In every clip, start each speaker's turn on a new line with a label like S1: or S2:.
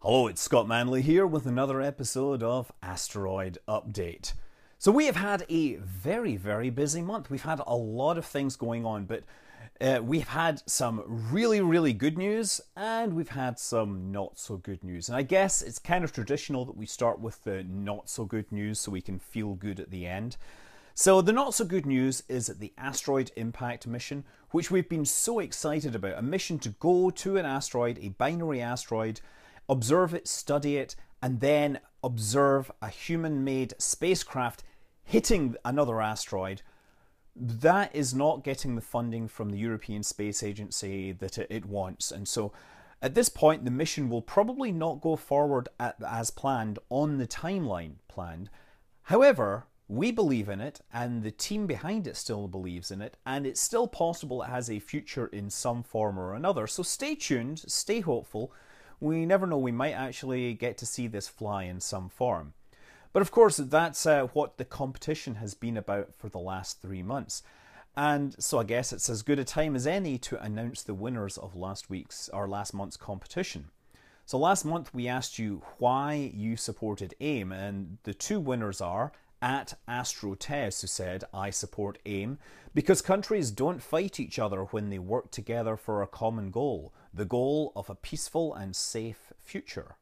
S1: Hello, it's Scott Manley here with another episode of Asteroid Update. So, we have had a very, very busy month. We've had a lot of things going on, but uh, we've had some really, really good news and we've had some not so good news. And I guess it's kind of traditional that we start with the not so good news so we can feel good at the end. So, the not so good news is that the Asteroid Impact mission, which we've been so excited about, a mission to go to an asteroid, a binary asteroid, observe it, study it, and then observe a human made spacecraft hitting another asteroid. That is not getting the funding from the European Space Agency that it wants. And so at this point, the mission will probably not go forward at, as planned on the timeline planned. However, we believe in it, and the team behind it still believes in it, and it's still possible it has a future in some form or another. So stay tuned, stay hopeful. We never know, we might actually get to see this fly in some form. But of course, that's uh, what the competition has been about for the last three months. And so I guess it's as good a time as any to announce the winners of last week's or last month's competition. So last month we asked you why you supported AIM, and the two winners are at AstroTes, who said, I support AIM because countries don't fight each other when they work together for a common goal, the goal of a peaceful and safe future.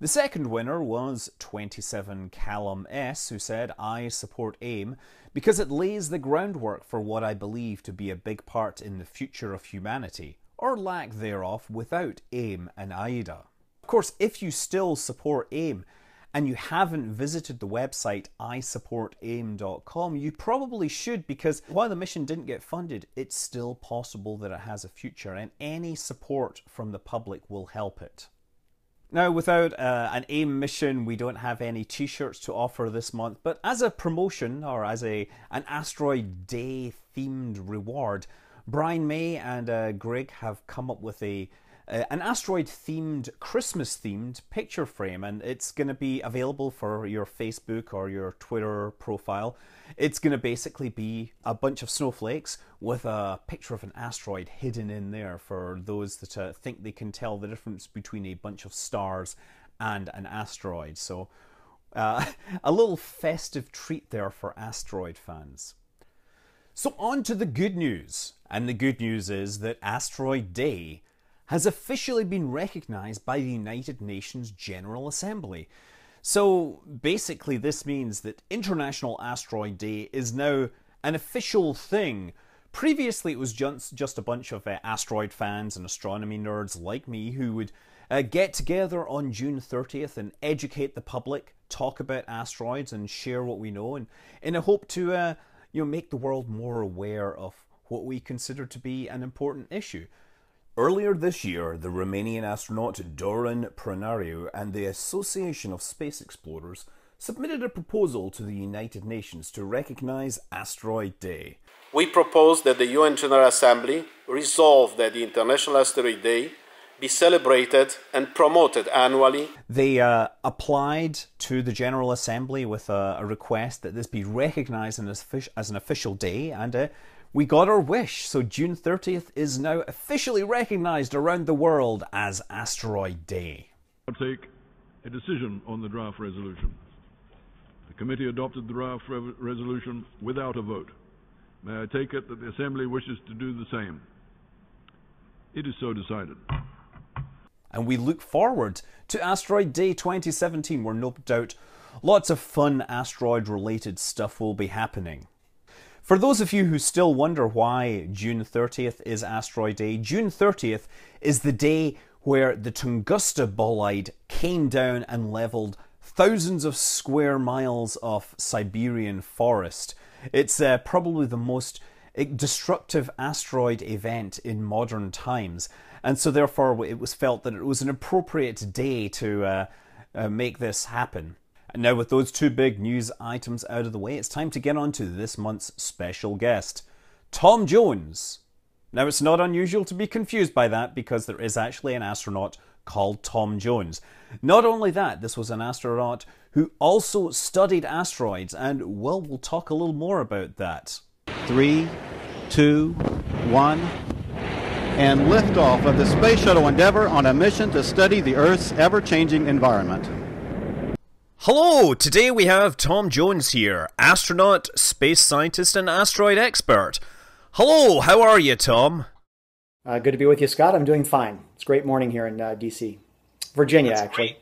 S1: The second winner was 27 Callum S, who said, I support AIM because it lays the groundwork for what I believe to be a big part in the future of humanity, or lack thereof, without AIM and AIDA. Of course, if you still support AIM, and you haven't visited the website isupportaim.com, you probably should because while the mission didn't get funded, it's still possible that it has a future, and any support from the public will help it. Now, without uh, an AIM mission, we don't have any T-shirts to offer this month. But as a promotion or as a an Asteroid Day themed reward, Brian May and uh, Greg have come up with a uh, an asteroid themed, Christmas themed picture frame, and it's going to be available for your Facebook or your Twitter profile. It's going to basically be a bunch of snowflakes with a picture of an asteroid hidden in there for those that uh, think they can tell the difference between a bunch of stars and an asteroid. So, uh, a little festive treat there for asteroid fans. So, on to the good news. And the good news is that Asteroid Day has officially been recognized by the United Nations General Assembly. So basically, this means that International Asteroid Day is now an official thing. Previously, it was just, just a bunch of uh, asteroid fans and astronomy nerds like me who would uh, get together on June 30th and educate the public, talk about asteroids, and share what we know, and in a hope to uh, you know make the world more aware of what we consider to be an important issue. Earlier this year, the Romanian astronaut Dorin Prunariu and the Association of Space Explorers submitted a proposal to the United Nations to recognize Asteroid Day.
S2: We propose that the UN General Assembly resolve that the International Asteroid Day be celebrated and promoted annually.
S1: They uh, applied to the General Assembly with a, a, request that this be recognized as, as an official day, and uh, we got our wish, so June 30th is now officially recognized around the world as Asteroid Day.
S3: I'll take a decision on the draft resolution. The committee adopted the draft re- resolution without a vote. May I take it that the Assembly wishes to do the same? It is so decided.
S1: And we look forward to Asteroid Day 2017, where no doubt lots of fun asteroid related stuff will be happening. For those of you who still wonder why June 30th is Asteroid Day, June 30th is the day where the Tunguska bolide came down and leveled thousands of square miles of Siberian forest. It's uh, probably the most eh, destructive asteroid event in modern times, and so therefore it was felt that it was an appropriate day to uh, uh, make this happen. Now, with those two big news items out of the way, it's time to get on to this month's special guest, Tom Jones. Now, it's not unusual to be confused by that because there is actually an astronaut called Tom Jones. Not only that, this was an astronaut who also studied asteroids, and well, we'll talk a little more about that.
S4: Three, two, one. and liftoff of the Space Shuttle Endeavour on a mission to study the Earth's ever-changing environment.
S1: Hello, today we have Tom Jones here, astronaut, space scientist, and asteroid expert. Hello, how are you, Tom?
S5: Uh, good to be with you, Scott. I'm doing fine. It's a great morning here in uh, DC, Virginia, That's actually. Great.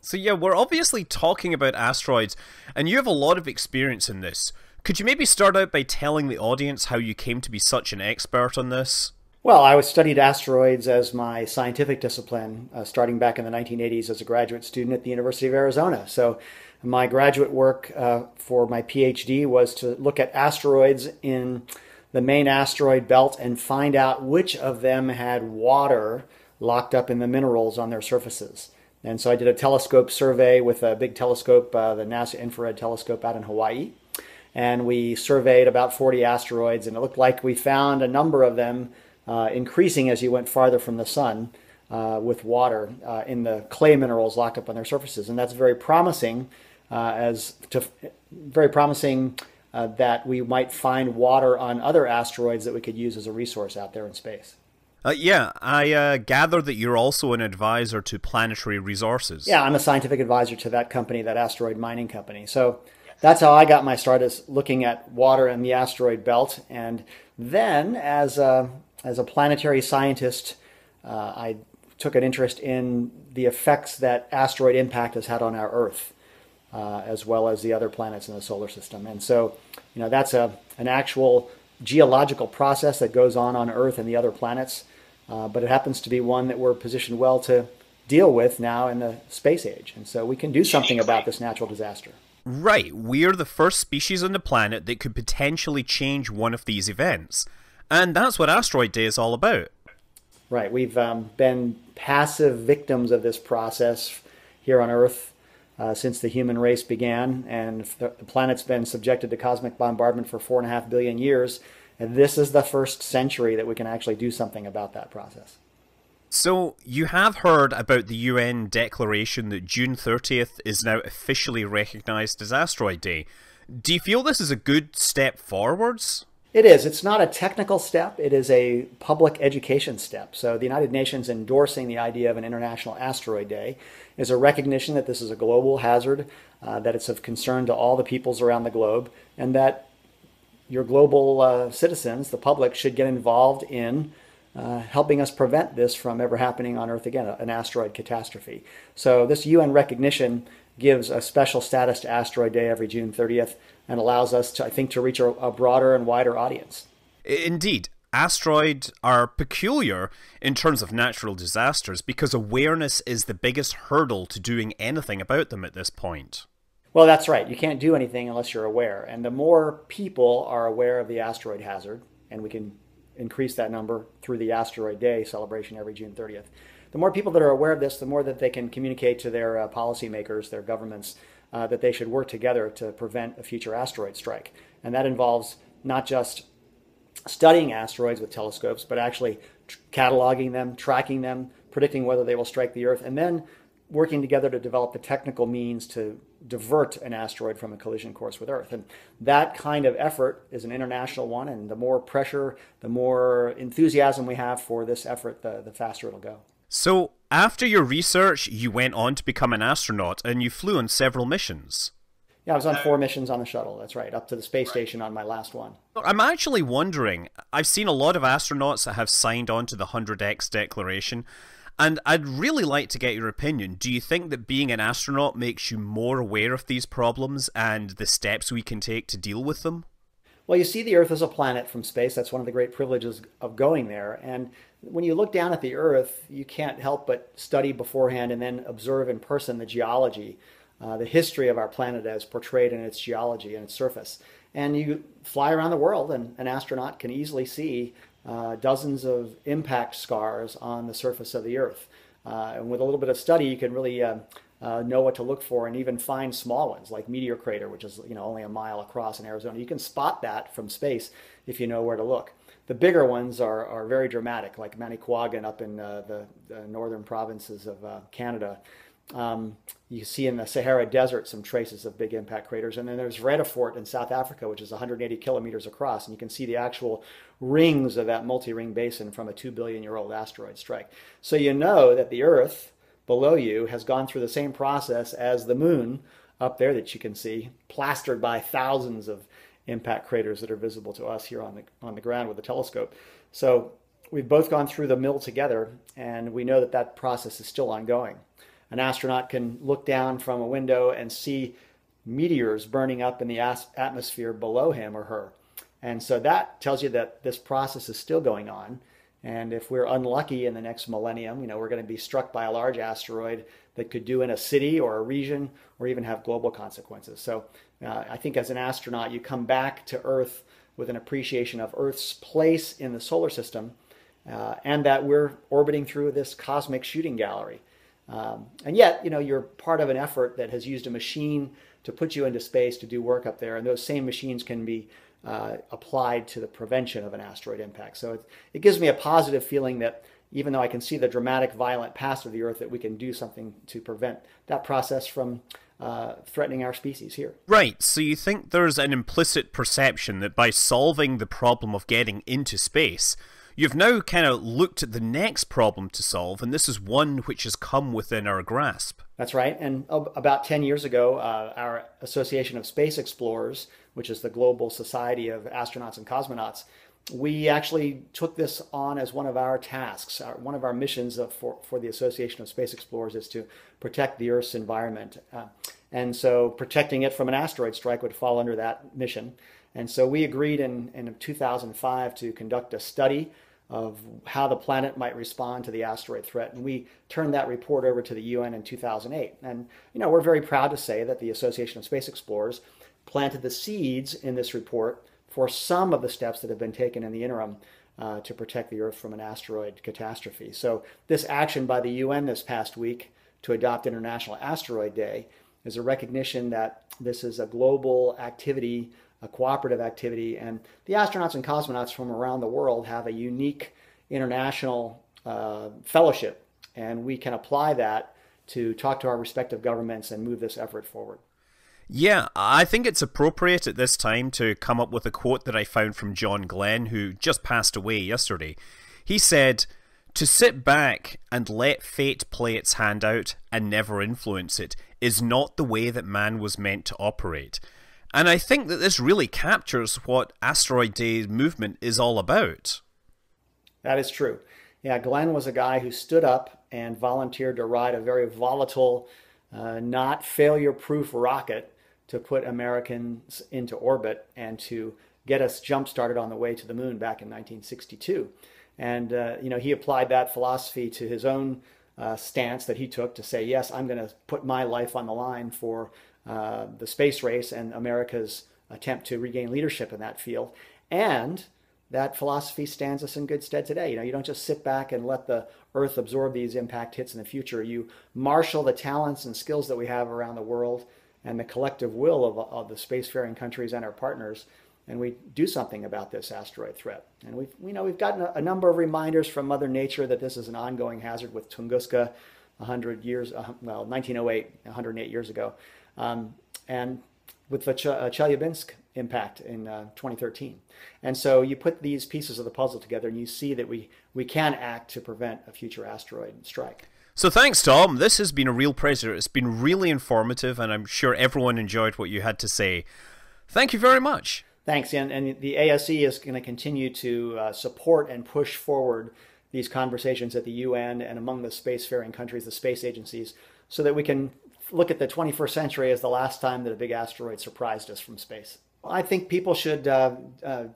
S1: So, yeah, we're obviously talking about asteroids, and you have a lot of experience in this. Could you maybe start out by telling the audience how you came to be such an expert on this?
S5: Well, I was studied asteroids as my scientific discipline, uh, starting back in the 1980s as a graduate student at the University of Arizona. So, my graduate work uh, for my PhD was to look at asteroids in the main asteroid belt and find out which of them had water locked up in the minerals on their surfaces. And so I did a telescope survey with a big telescope, uh, the NASA Infrared Telescope out in Hawaii. And we surveyed about 40 asteroids, and it looked like we found a number of them uh, increasing as you went farther from the sun uh, with water uh, in the clay minerals locked up on their surfaces, and that's very promising. Uh, as to very promising uh, that we might find water on other asteroids that we could use as a resource out there in space.
S1: Uh, yeah, I uh, gather that you're also an advisor to Planetary Resources.
S5: Yeah, I'm a scientific advisor to that company, that asteroid mining company. So that's how I got my start, is looking at water in the asteroid belt. And then, as a, as a planetary scientist, uh, I took an interest in the effects that asteroid impact has had on our Earth, uh, as well as the other planets in the solar system. And so, you know, that's a an actual geological process that goes on on Earth and the other planets, uh, but it happens to be one that we're positioned well to deal with now in the space age. And so we can do something about this natural disaster.
S1: Right. We're the first species on the planet that could potentially change one of these events. And that's what Asteroid Day is all about.
S5: Right. We've um, been passive victims of this process here on Earth uh, since the human race began, and the, the planet's been subjected to cosmic bombardment for four and a half billion years. And this is the first century that we can actually do something about that process.
S1: So, you have heard about the UN declaration that June 30th is now officially recognized as Asteroid Day. Do you feel this is a good step forwards?
S5: It is. It's not a technical step, it is a public education step. So, the United Nations endorsing the idea of an International Asteroid Day is a recognition that this is a global hazard, uh, that it's of concern to all the peoples around the globe, and that your global uh, citizens, the public, should get involved in uh, helping us prevent this from ever happening on Earth again, an asteroid catastrophe. So, this UN recognition gives a special status to Asteroid Day every June 30th and allows us to, I think, to reach a, a broader and wider audience.
S1: Indeed. Asteroids are peculiar in terms of natural disasters because awareness is the biggest hurdle to doing anything about them at this point.
S5: Well, that's right. You can't do anything unless you're aware. And the more people are aware of the asteroid hazard, and we can increase that number through the Asteroid Day celebration every June 30th, the more people that are aware of this, the more that they can communicate to their uh, policymakers, their governments, uh, that they should work together to prevent a future asteroid strike. And that involves not just studying asteroids with telescopes, but actually tr- cataloging them, tracking them, predicting whether they will strike the Earth, and then working together to develop the technical means to divert an asteroid from a collision course with Earth. And that kind of effort is an international one, and the more pressure, the more enthusiasm we have for this effort, the, the faster it'll go.
S1: So, after your research, you went on to become an astronaut and you flew on several missions.
S5: Yeah, I was on four missions on the shuttle. That's right, up to the space station on my last one.
S1: I'm actually wondering. I've seen a lot of astronauts that have signed on to the 100x declaration, and I'd really like to get your opinion. Do you think that being an astronaut makes you more aware of these problems and the steps we can take to deal with them?
S5: Well, you see the Earth as a planet from space. That's one of the great privileges of going there. And when you look down at the Earth, you can't help but study beforehand and then observe in person the geology, uh, the history of our planet as portrayed in its geology and its surface. And you fly around the world, and an astronaut can easily see uh, dozens of impact scars on the surface of the Earth. Uh, and with a little bit of study, you can really uh, uh, know what to look for and even find small ones like Meteor Crater, which is you know only a mile across in Arizona. You can spot that from space if you know where to look. The bigger ones are, are very dramatic, like Manicouagan up in uh, the, the, northern provinces of uh, Canada. Um, you see in the Sahara Desert some traces of big impact craters. And then there's Vredefort in South Africa, which is 180 kilometers across. And you can see the actual rings of that multi ring basin from a 2 billion year old asteroid strike. So you know that the Earth below you has gone through the same process as the moon up there that you can see, plastered by thousands of impact craters that are visible to us here on the, on the ground with a telescope. So we've both gone through the mill together, and we know that that process is still ongoing. An astronaut can look down from a window and see meteors burning up in the atmosphere below him or her. And so that tells you that this process is still going on. And if we're unlucky in the next millennium, you know, we're going to be struck by a large asteroid that could do in a city or a region or even have global consequences. So uh, I think as an astronaut, you come back to Earth with an appreciation of Earth's place in the solar system uh, and that we're orbiting through this cosmic shooting gallery. Um, and yet, you know, you're part of an effort that has used a machine to put you into space to do work up there, and those same machines can be uh, applied to the prevention of an asteroid impact. So it, it gives me a positive feeling that even though I can see the dramatic, violent past of the Earth, that we can do something to prevent that process from uh, threatening our species here.
S1: Right. So you think there's an implicit perception that by solving the problem of getting into space, you've now kind of looked at the next problem to solve, and this is one which has come within our grasp.
S5: That's right. And about 10 years ago, uh, our Association of Space Explorers, which is the global society of astronauts and cosmonauts, we actually took this on as one of our tasks. Our, one of our missions of, for, for the Association of Space Explorers is to protect the Earth's environment. Uh, and so protecting it from an asteroid strike would fall under that mission. And so we agreed in, in 2005 to conduct a study of how the planet might respond to the asteroid threat. And we turned that report over to the UN in 2008. And, you know, we're very proud to say that the Association of Space Explorers planted the seeds in this report for some of the steps that have been taken in the interim uh, to protect the Earth from an asteroid catastrophe. So, this action by the UN this past week to adopt International Asteroid Day is a recognition that this is a global activity a cooperative activity. And the astronauts and cosmonauts from around the world have a unique international uh, fellowship, and we can apply that to talk to our respective governments and move this effort forward.
S1: Yeah, I think it's appropriate at this time to come up with a quote that I found from John Glenn, who just passed away yesterday. He said, To sit back and let fate play its hand out and never influence it is not the way that man was meant to operate. And I think that this really captures what Asteroid Day movement is all about.
S5: That is true. Yeah, Glenn was a guy who stood up and volunteered to ride a very volatile, uh, not failure proof rocket to put Americans into orbit and to get us jump started on the way to the moon back in 1962. And, uh, you know, he applied that philosophy to his own uh, stance that he took to say, yes, I'm going to put my life on the line for uh, the space race and America's attempt to regain leadership in that field. And that philosophy stands us in good stead today. You know, you don't just sit back and let the Earth absorb these impact hits in the future. You marshal the talents and skills that we have around the world and the collective will of, of the spacefaring countries and our partners, and we do something about this asteroid threat. And we've, we know we've gotten a, a number of reminders from Mother Nature that this is an ongoing hazard with Tunguska 100 years, uh, well, 1908, 108 years ago um, and with the Ch- uh, Chelyabinsk impact in uh, 2013. And so you put these pieces of the puzzle together and you see that we, we can act to prevent a future asteroid strike.
S1: So thanks, Tom. This has been a real pleasure. It's been really informative, and I'm sure everyone enjoyed what you had to say. Thank you very much.
S5: Thanks, and, and the ASE is going to continue to uh, support and push forward these conversations at the UN and among the spacefaring countries, the space agencies, so that we can look at the 21st century as the last time that a big asteroid surprised us from space. I think people should uh, uh,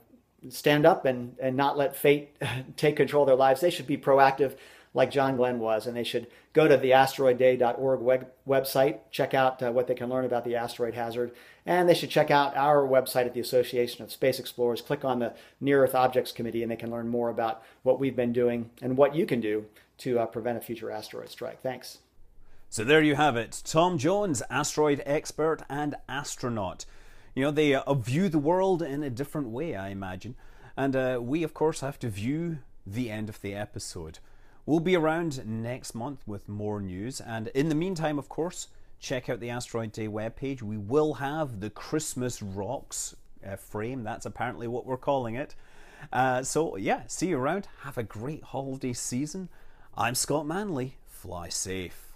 S5: stand up and, and not let fate take control of their lives. They should be proactive like John Glenn was, and they should go to the asteroidday.org web- website, check out uh, what they can learn about the asteroid hazard, and they should check out our website at the Association of Space Explorers. Click on the Near Earth Objects Committee, and they can learn more about what we've been doing and what you can do to uh, prevent a future asteroid strike. Thanks.
S1: So there you have it. Tom Jones, asteroid expert and astronaut. You know, they uh, view the world in a different way, I imagine. And uh, we, of course, have to view the end of the episode. We'll be around next month with more news. And in the meantime, of course, check out the Asteroid Day webpage. We will have the Christmas Rocks uh, frame. That's apparently what we're calling it. Uh, so, yeah, see you around. Have a great holiday season. I'm Scott Manley. Fly safe.